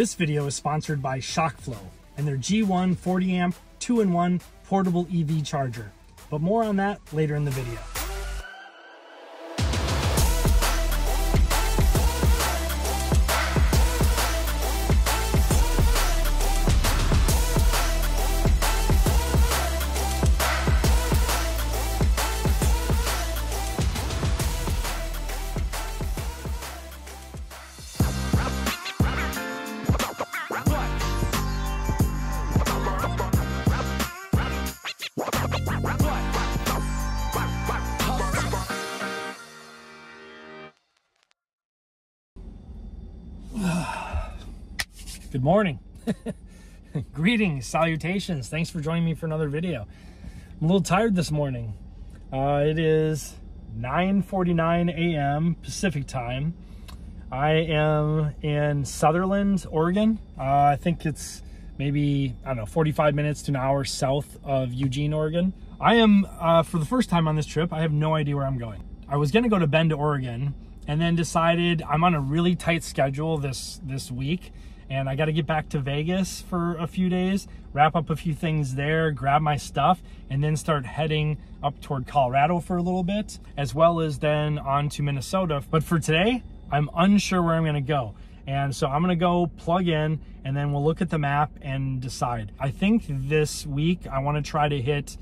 This video is sponsored by ShockFlo and their G1 40 amp 2-in-1 portable EV charger. But more on that later in the video. Good morning. Greetings, salutations. Thanks for joining me for another video. I'm a little tired this morning. Uh, it is 9.49 a.m. Pacific time. I am in Sutherlin, Oregon. Uh, I think it's maybe, I don't know, 45 minutes to an hour south of Eugene, Oregon. I am, uh, for the first time on this trip, I have no idea where I'm going. I was gonna go to Bend, Oregon, and then decided I'm on a really tight schedule this, this week and I got to get back to Vegas for a few days, wrap up a few things there, grab my stuff, and then start heading up toward Colorado for a little bit, as well as then on to Minnesota. But for today, I'm unsure where I'm going to go. And so I'm to go plug in and then we'll look at the map and decide. I think this week I want to try to hit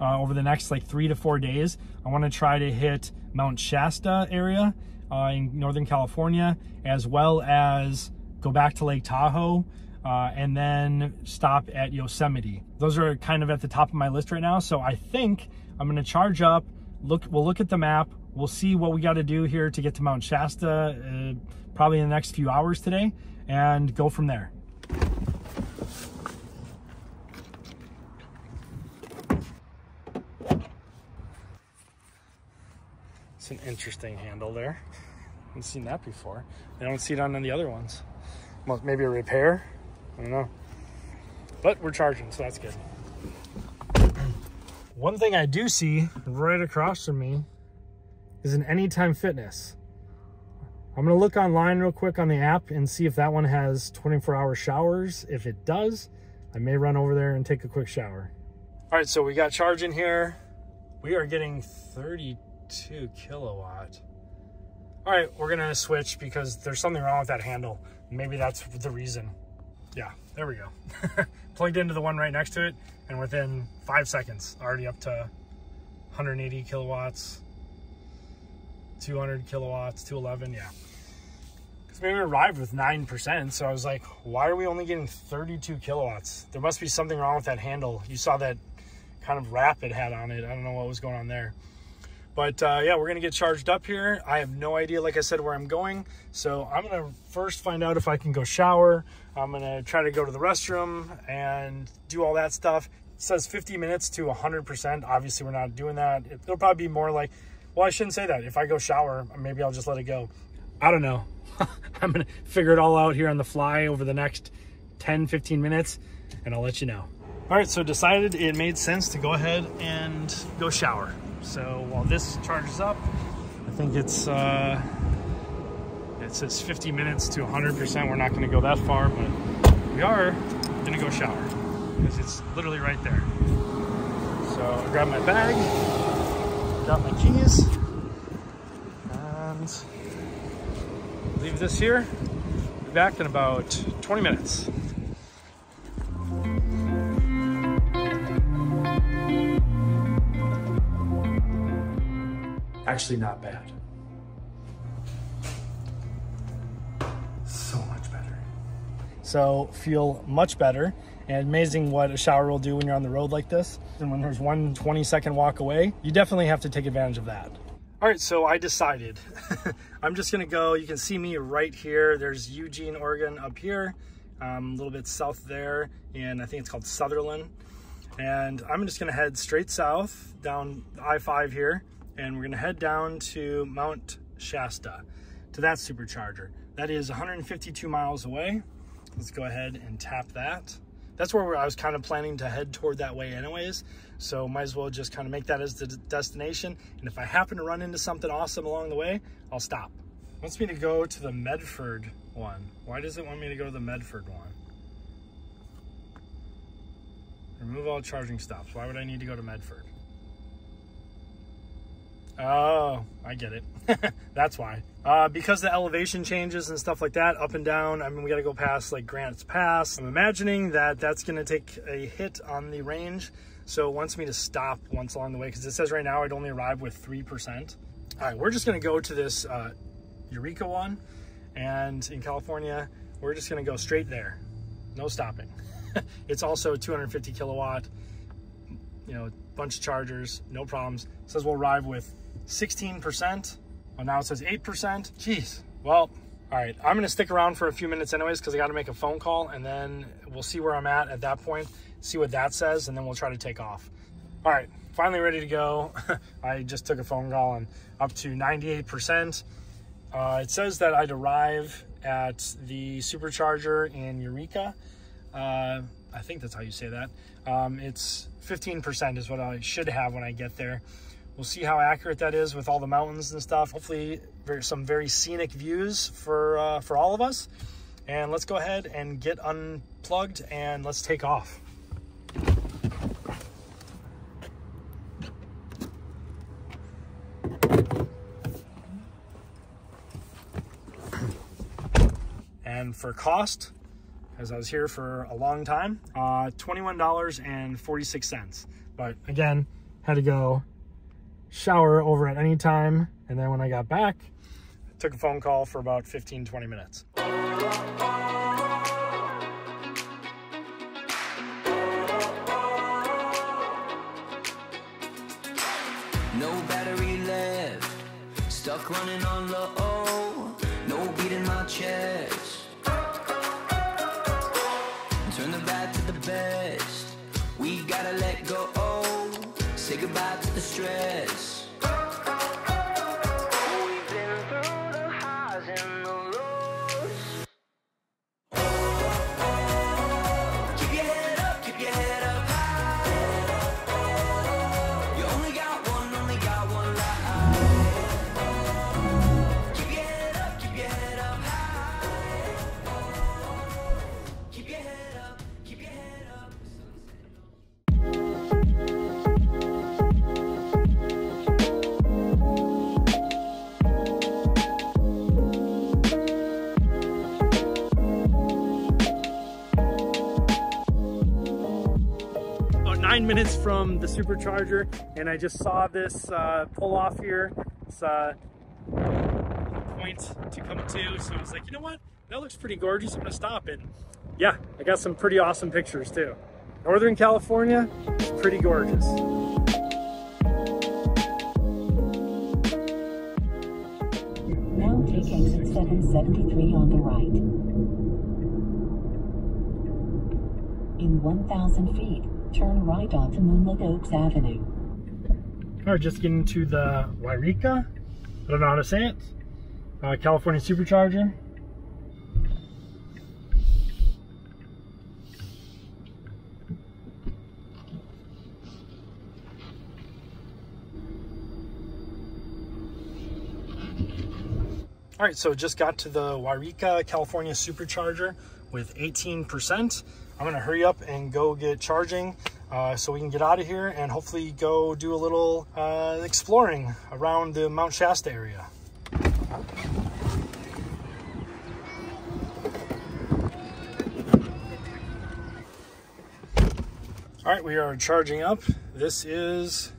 uh, over the next like three to four days. I want to try to hit Mount Shasta area uh, in Northern California, as well as go back to Lake Tahoe, uh, and then stop at Yosemite. Those are kind of at the top of my list right now. So I think I'm gonna charge up, look, we'll look at the map, we'll see what we gotta do here to get to Mount Shasta, uh, probably in the next few hours today, and go from there. It's an interesting handle there. I haven't seen that before. I don't see it on the other ones Well, maybe a repair. I don't know. But we're charging, so that's good. One thing I do see right across from me is an Anytime Fitness. I'm gonna look online real quick on the app and see if that one has 24 hour showers. If it does, I may run over there and take a quick shower. All right, so we got charging here. We are getting 32 kilowatt. All right, we're gonna switch because there's something wrong with that handle. Maybe that's the reason. Yeah, there we go. Plugged into the one right next to it, and within five seconds, already up to 180 kilowatts, 200 kilowatts, 211, yeah. Because we arrived with 9%, so I was like, why are we only getting 32 kilowatts? There must be something wrong with that handle. You saw that kind of wrap it had on it. I don't know what was going on there. But uh, yeah, we're gonna get charged up here. I have no idea, like I said, where I'm going. So I'm gonna first find out if I can go shower. I'm gonna try to go to the restroom and do all that stuff. It says 50 minutes to 100%. Obviously, we're not doing that. It'll probably be more like, well, I shouldn't say that. If I go shower, maybe I'll just let it go. I don't know. I'm gonna figure it all out here on the fly over the next 10, 15 minutes, and I'll let you know. All right, so decided it made sense to go ahead and go shower. So while this charges up, I think it's, uh, it says 50 minutes to 100%. We're not gonna go that far, but we are gonna go shower because it's literally right there. So I grab my bag, got my keys, and leave this here. Be back in about 20 minutes. Actually not bad. So much better. So feel much better and amazing what a shower will do when you're on the road like this. And when there's one 20 second walk away, you definitely have to take advantage of that. All right, so I decided I'm just gonna go, you can see me right here. There's Eugene, Oregon up here, um, a little bit south there, and I think it's called Sutherlin. And I'm just gonna head straight south down I-5 here and we're gonna head down to Mount Shasta to that supercharger. That is 152 miles away. Let's go ahead and tap that. That's where I was kind of planning to head toward that way anyways. So might as well just kind of make that as the destination. And if I happen to run into something awesome along the way, I'll stop. wants me to go to the Medford one. Why does it want me to go to the Medford one? Remove all charging stops. Why would I need to go to Medford? Oh, I get it. That's why. Uh, because the elevation changes and stuff like that, up and down, I mean, we got to go past like Grants Pass. I'm imagining that that's going to take a hit on the range. So it wants me to stop once along the way because it says right now I'd only arrive with 3%. All right, we're just going to go to this uh, Eureka one. And in California, we're just going to go straight there. No stopping. it's also 250 kilowatt, you know, bunch of chargers, no problems. It says we'll arrive with 16%. Well, now it says 8%. Jeez. Well, all right, I'm gonna stick around for a few minutes anyways because I gotta make a phone call and then we'll see where I'm at at that point, see what that says, and then we'll try to take off. All right, finally ready to go. I just took a phone call and up to 98%. Uh, it says that I'd arrive at the supercharger in Eureka. Uh, I think that's how you say that. Um, it's 15% is what I should have when I get there. We'll see how accurate that is with all the mountains and stuff. Hopefully some very scenic views for, uh, for all of us. And let's go ahead and get unplugged and let's take off. And for cost, as I was here for a long time, uh, $21.46. But again, had to go shower over at any time. And then when I got back, I took a phone call for about 15, 20 minutes. No battery left, stuck running on goodbye to the stress. Minutes from the supercharger and I just saw this uh, pull off here. It's uh, point to come to. So I was like, you know what? That looks pretty gorgeous. I'm gonna stop and yeah, I got some pretty awesome pictures too. Northern California, pretty gorgeous. Now take exit 773 on the right. In 1,000 feet, turn right onto Moonlit Oaks Avenue. All right, just getting to the Yreka. I don't know how to say it. Uh, California Supercharger. All right, so just got to the Yreka California Supercharger with 18%. I'm gonna hurry up and go get charging uh, so we can get out of here and hopefully go do a little uh, exploring around the Mount Shasta area. All right, we are charging up. This is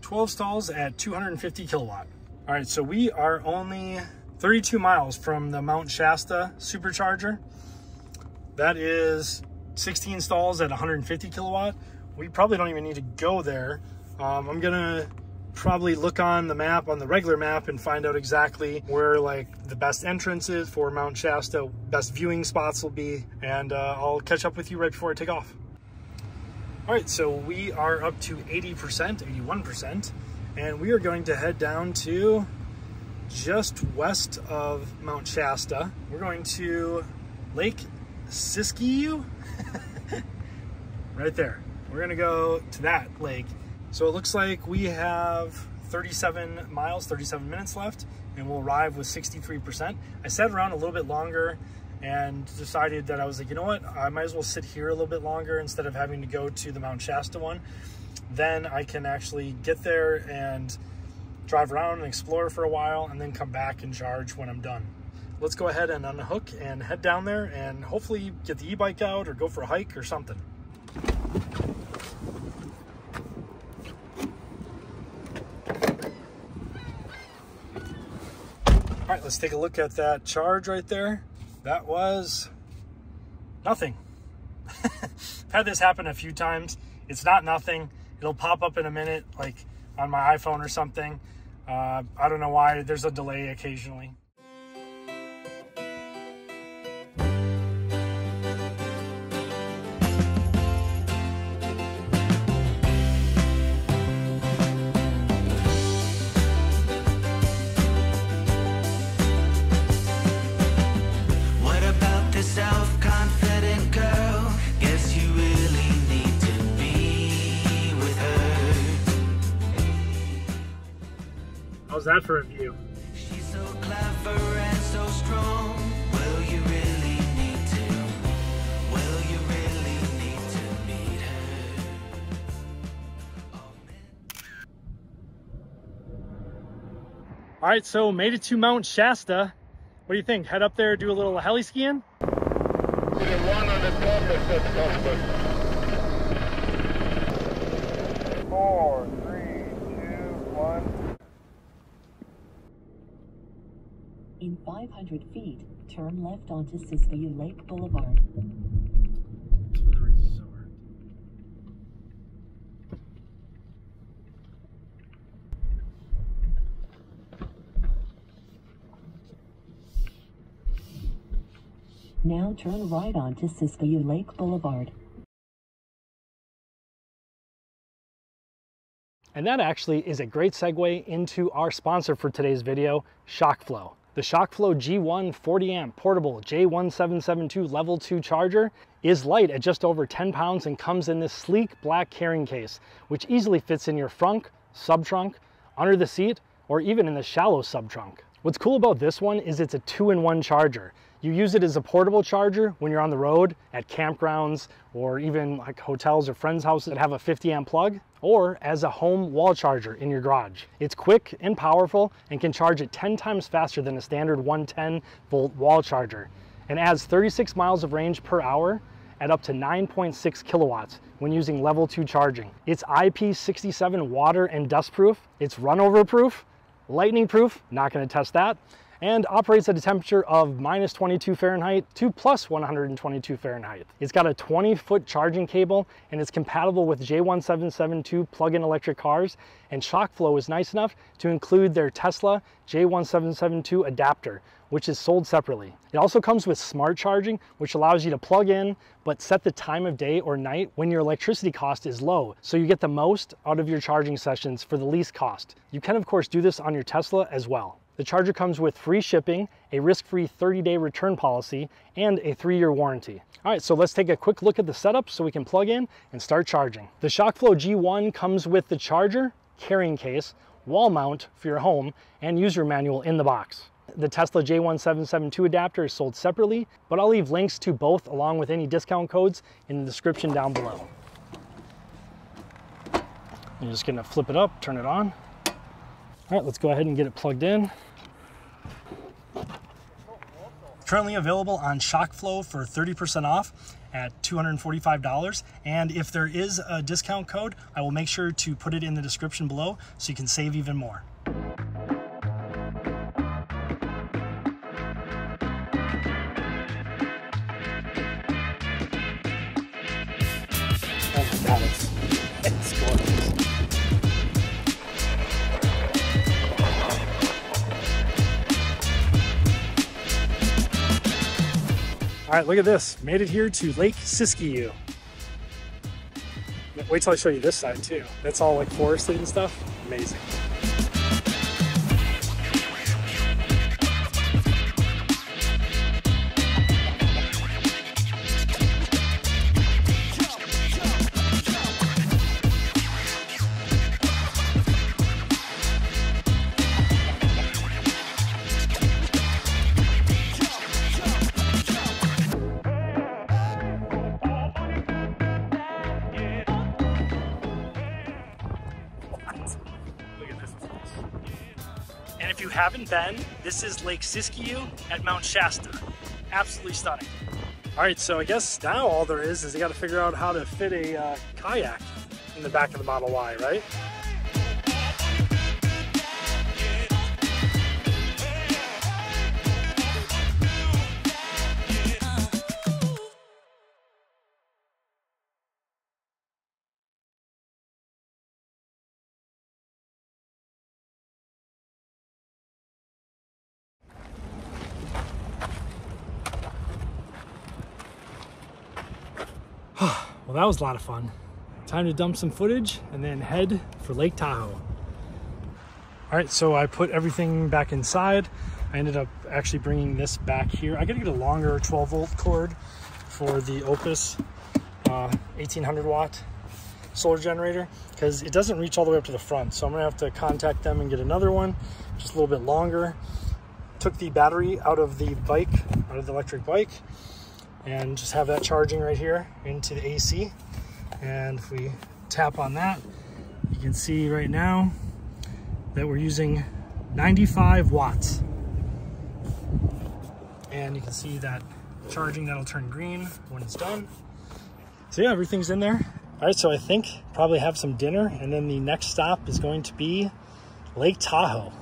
12 stalls at 250 kilowatt. All right, so we are only 32 miles from the Mount Shasta supercharger. That is 16 stalls at 150 kilowatt. We probably don't even need to go there. Um, I'm gonna probably look on the map, on the regular map, and find out exactly where like the best entrance is for Mount Shasta, best viewing spots will be, and uh, I'll catch up with you right before I take off. All right, so we are up to 80%, 81%, and we are going to head down to just west of Mount Shasta. We're going to Lake Siskiyou, right there. We're gonna go to that lake. So it looks like we have 37 miles, 37 minutes left, and we'll arrive with 63%. I sat around a little bit longer and decided that I was like, you know what, I might as well sit here a little bit longer instead of having to go to the Mount Shasta one. Then I can actually get there and drive around and explore for a while and then come back and charge when I'm done. Let's go ahead and unhook and head down there and hopefully get the e-bike out or go for a hike or something. All right, let's take a look at that charge right there. That was nothing. I've had this happen a few times. It's not nothing. It'll pop up in a minute, like on my iPhone or something. Uh, I don't know why. There's a delay occasionally. Need to meet her? All right, so made it to Mount Shasta. What do you think? Head up there, do a little heli skiing? Four, three, two, one. In 500 feet, turn left onto Siskiyou Lake Boulevard. For the resort. Now turn right onto Siskiyou Lake Boulevard. And that actually is a great segue into our sponsor for today's video, ShockFlo. The ShockFlo G1 40 amp portable J1772 level 2 charger is light at just over 10 pounds and comes in this sleek black carrying case, which easily fits in your frunk, subtrunk, under the seat, or even in the shallow subtrunk. What's cool about this one is it's a two-in-one charger. You use it as a portable charger when you're on the road at campgrounds or even like hotels or friends' houses that have a 50 amp plug or as a home wall charger in your garage. It's quick and powerful and can charge it 10 times faster than a standard 110 volt wall charger and adds 36 miles of range per hour at up to 9.6 kilowatts when using level 2 charging. It's IP67 water and dust proof, it's runover proof, lightning proof, not going to test that, and operates at a temperature of minus 22 Fahrenheit to plus 122 Fahrenheit. It's got a 20 foot charging cable and it's compatible with J1772 plug-in electric cars and ShockFlo is nice enough to include their Tesla J1772 adapter which is sold separately. It also comes with smart charging, which allows you to plug in, but set the time of day or night when your electricity cost is low. So you get the most out of your charging sessions for the least cost. You can of course do this on your Tesla as well. The charger comes with free shipping, a risk-free 30-day return policy, and a three-year warranty. All right, so let's take a quick look at the setup so we can plug in and start charging. The ShockFlo G1 comes with the charger, carrying case, wall mount for your home, and user manual in the box. The Tesla J1772 adapter is sold separately, but I'll leave links to both along with any discount codes in the description down below. I'm just gonna flip it up, turn it on. All right, let's go ahead and get it plugged in. Currently available on ShockFlo for 30% off at $245. And if there is a discount code, I will make sure to put it in the description below so you can save even more. All right, look at this. Made it here to Lake Siskiyou. Wait till I show you this side too. That's all like forested and stuff. Amazing. Haven't been, this is Lake Siskiyou at Mount Shasta. Absolutely stunning. All right, so I guess now all there is is you got to figure out how to fit a uh, kayak in the back of the Model Y, right? That was a lot of fun. Time to dump some footage and then head for Lake Tahoe. All right, so I put everything back inside. I ended up actually bringing this back here. I gotta get a longer 12 volt cord for the OUPES uh, 1800 watt solar generator because it doesn't reach all the way up to the front. So I'm gonna have to contact them and get another one, just a little bit longer. Took the battery out of the bike, out of the electric bike, and just have that charging right here into the AC. And if we tap on that, you can see right now that we're using 95 watts. And you can see that charging that'll turn green when it's done. So yeah, everything's in there. All right, so I think probably have some dinner and then the next stop is going to be Lake Tahoe.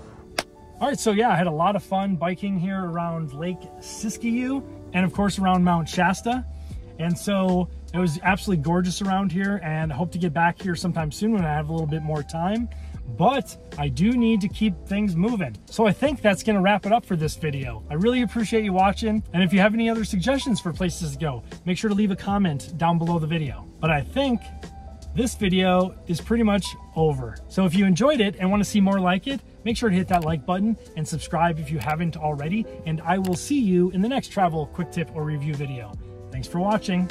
All right, so yeah, I had a lot of fun biking here around Lake Siskiyou and of course around Mount Shasta. And so it was absolutely gorgeous around here and I hope to get back here sometime soon when I have a little bit more time. But I do need to keep things moving. So I think that's gonna wrap it up for this video. I really appreciate you watching. And if you have any other suggestions for places to go, make sure to leave a comment down below the video. But I think this video is pretty much over. So if you enjoyed it and wanna see more like it, make sure to hit that like button and subscribe if you haven't already. And I will see you in the next travel quick tip or review video. Thanks for watching.